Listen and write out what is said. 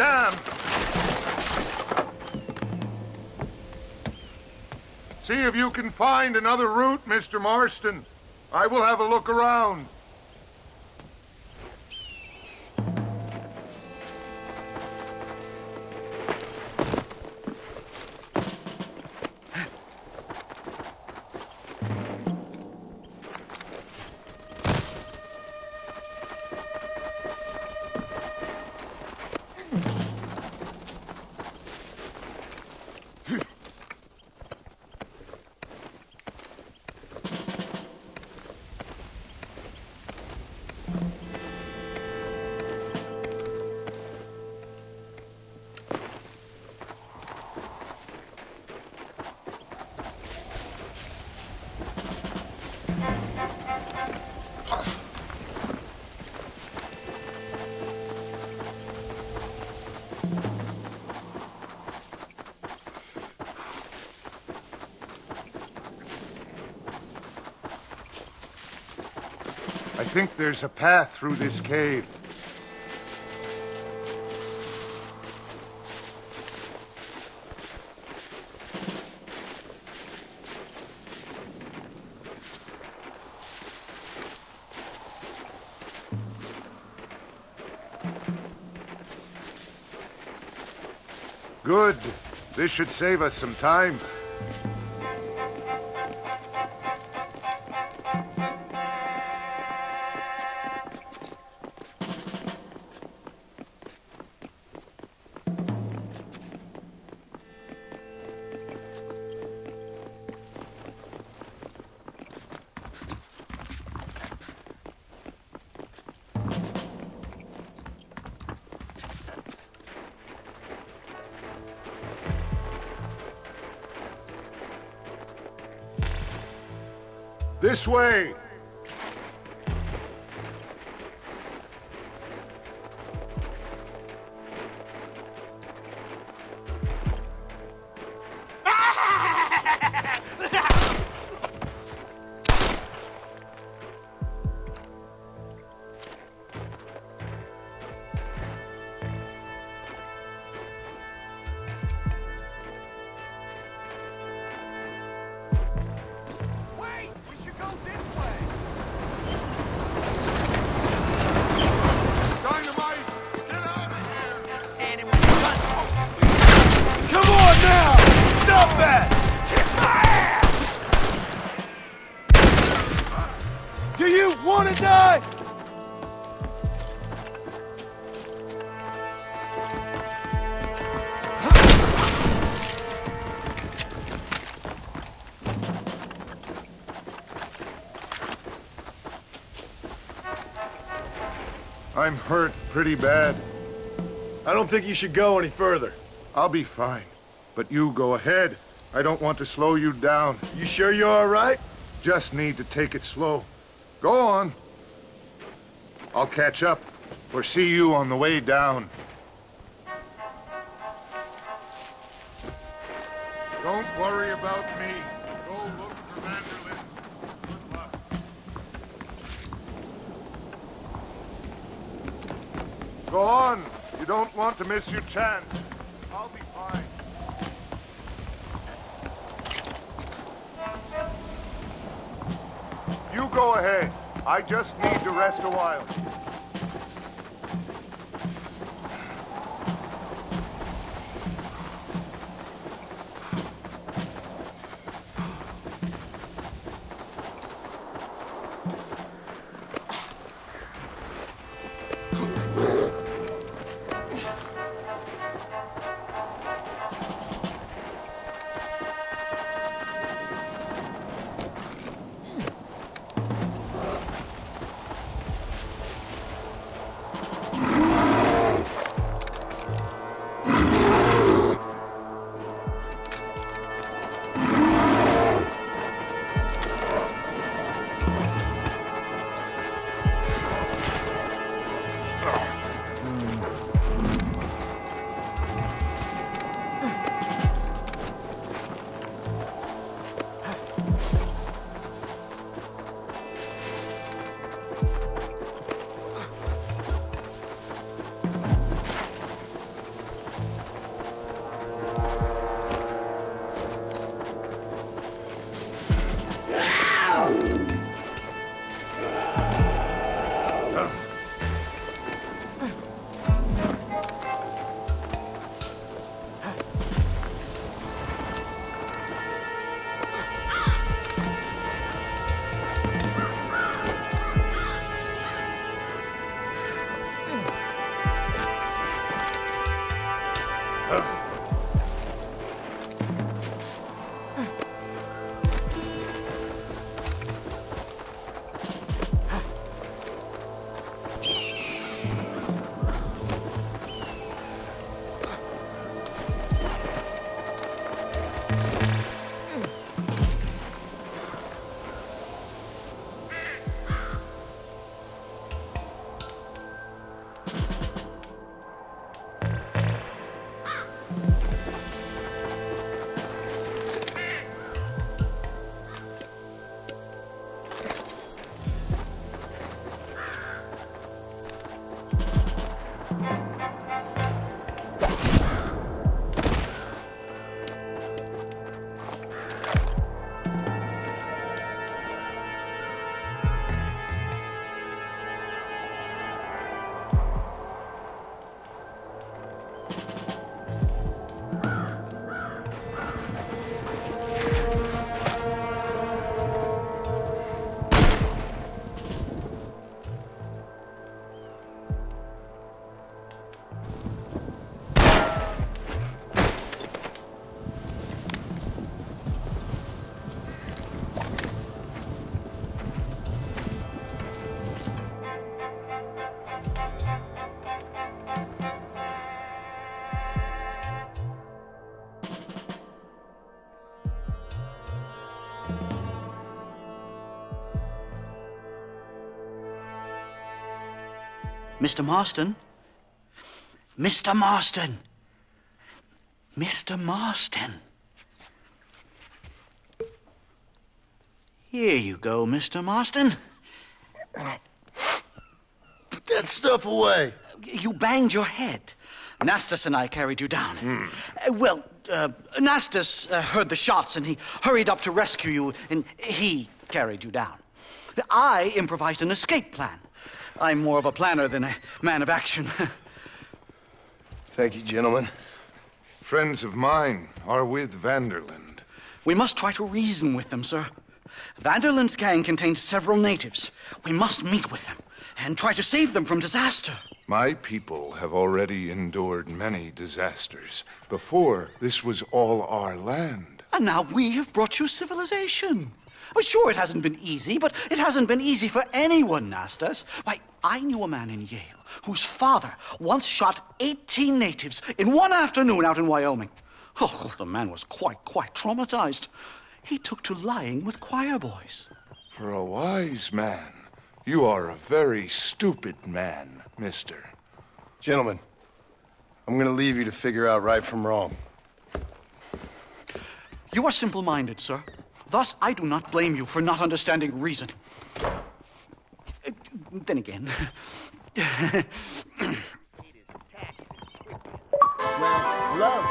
can. See if you can find another route, Mr. Marston. I will have a look around. I think there's a path through this cave. Good. This should save us some time. This way! I'm hurt pretty bad. I don't think you should go any further. I'll be fine. But you go ahead. I don't want to slow you down. You sure you're all right? Just need to take it slow. Go on. I'll catch up or see you on the way down. Don't worry about me. Go look for van der Linde. Go on. You don't want to miss your chance. I'll be fine. You go ahead. I just need to rest a while. Mr. Marston? Mr. Marston! Mr. Marston! Here you go, Mr. Marston. Put that stuff away. You banged your head. Nastas and I carried you down. Uh, well, uh, Nastas uh, heard the shots and he hurried up to rescue you, and he carried you down. I improvised an escape plan. I'm more of a planner than a man of action. Thank you, gentlemen. Friends of mine are with van der Linde. we must try to reason with them, sir. van der Linde's gang contains several natives. We must meet with them and try to save them from disaster. My people have already endured many disasters. Before, this was all our land. And now we have brought you civilization. Well, sure, it hasn't been easy, but it hasn't been easy for anyone, Nastas. Why, I knew a man in Yale whose father once shot 18 natives in one afternoon out in Wyoming. Oh, the man was quite, quite traumatized. He took to lying with choir boys. For a wise man, you are a very stupid man, mister. Gentlemen, I'm gonna leave you to figure out right from wrong. You are simple minded, sir. Thus, I do not blame you for not understanding reason. Then again, Well, love